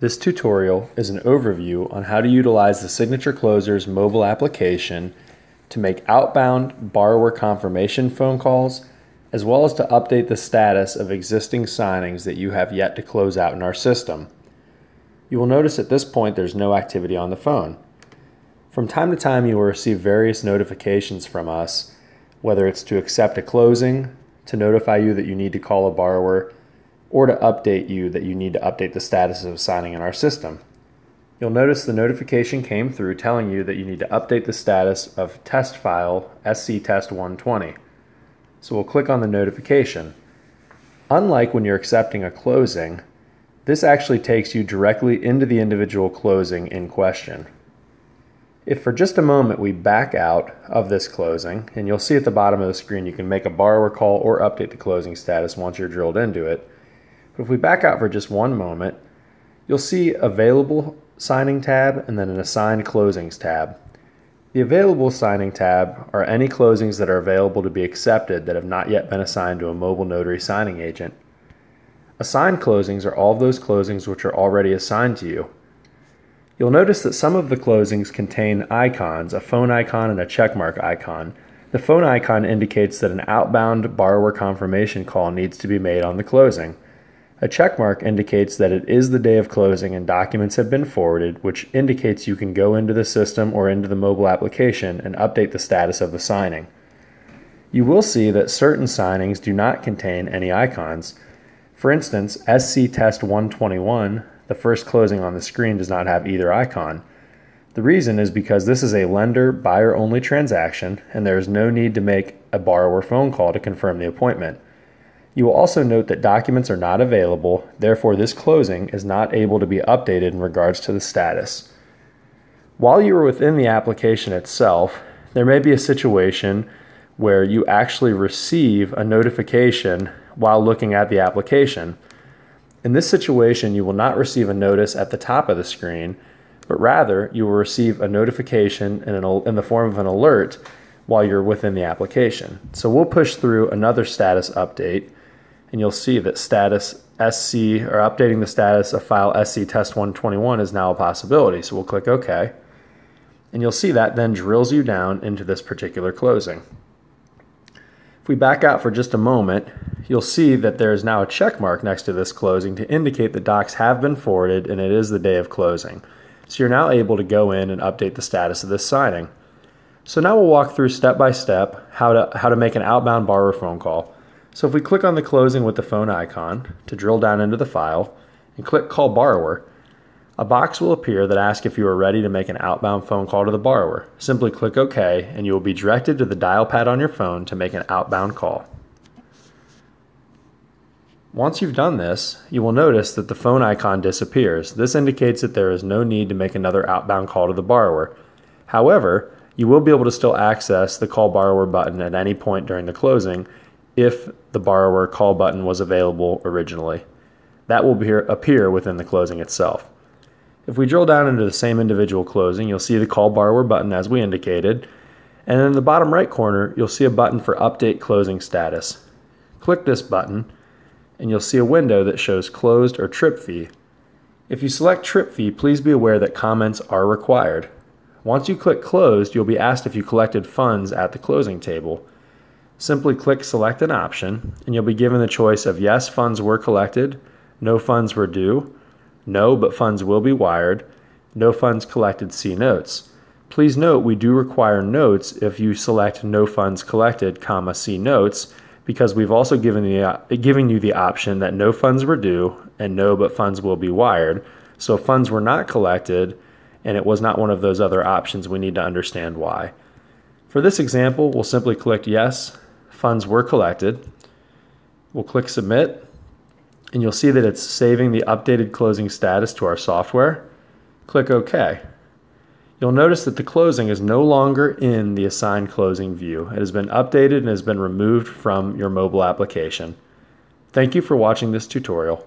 This tutorial is an overview on how to utilize the Signature Closers mobile application to make outbound borrower confirmation phone calls, as well as to update the status of existing signings that you have yet to close out in our system. You will notice at this point there's no activity on the phone. From time to time, you will receive various notifications from us, whether it's to accept a closing, to notify you that you need to call a borrower, or to update you that you need to update the status of signing in our system. You'll notice the notification came through telling you that you need to update the status of test file SC test 120. So we'll click on the notification. Unlike when you're accepting a closing, this actually takes you directly into the individual closing in question. If for just a moment we back out of this closing, and you'll see at the bottom of the screen you can make a borrower call or update the closing status once you're drilled into it, but if we back out for just one moment, you'll see Available Signing tab and then an Assigned Closings tab. The Available Signing tab are any closings that are available to be accepted that have not yet been assigned to a mobile notary signing agent. Assigned closings are all of those closings which are already assigned to you. You'll notice that some of the closings contain icons, a phone icon and a checkmark icon. The phone icon indicates that an outbound borrower confirmation call needs to be made on the closing. A checkmark indicates that it is the day of closing and documents have been forwarded, which indicates you can go into the system or into the mobile application and update the status of the signing. You will see that certain signings do not contain any icons. For instance, SC Test 121, the first closing on the screen, does not have either icon. The reason is because this is a lender buyer only transaction and there is no need to make a borrower phone call to confirm the appointment. You will also note that documents are not available, therefore, this closing is not able to be updated in regards to the status. While you are within the application itself, there may be a situation where you actually receive a notification while looking at the application. In this situation, you will not receive a notice at the top of the screen, but rather you will receive a notification in, an, in the form of an alert while you're within the application. So we'll push through another status update and you'll see that status SC or updating the status of file SC test 121 is now a possibility. So we'll click OK. And you'll see that then drills you down into this particular closing. If we back out for just a moment, you'll see that there is now a check mark next to this closing to indicate the docs have been forwarded and it is the day of closing. So you're now able to go in and update the status of this signing. So now we'll walk through step by step how to, how to make an outbound borrower phone call. So if we click on the closing with the phone icon to drill down into the file and click Call Borrower, a box will appear that asks if you are ready to make an outbound phone call to the borrower. Simply click OK and you will be directed to the dial pad on your phone to make an outbound call. Once you've done this, you will notice that the phone icon disappears. This indicates that there is no need to make another outbound call to the borrower. However, you will be able to still access the Call Borrower button at any point during the closing if the borrower call button was available originally. That will appear within the closing itself. If we drill down into the same individual closing, you'll see the call borrower button as we indicated, and in the bottom right corner, you'll see a button for update closing status. Click this button, and you'll see a window that shows closed or trip fee. If you select trip fee, please be aware that comments are required. Once you click closed, you'll be asked if you collected funds at the closing table. Simply click Select an option, and you'll be given the choice of Yes, funds were collected, No funds were due, No, but funds will be wired, No funds collected, see notes. Please note we do require notes if you select No funds collected, comma, see notes, because we've also given, the, uh, given you the option that no funds were due and no, but funds will be wired. So if funds were not collected and it was not one of those other options, we need to understand why. For this example, we'll simply click Yes, funds were collected. We'll click submit and you'll see that it's saving the updated closing status to our software. Click OK. You'll notice that the closing is no longer in the assigned closing view. It has been updated and has been removed from your mobile application. Thank you for watching this tutorial.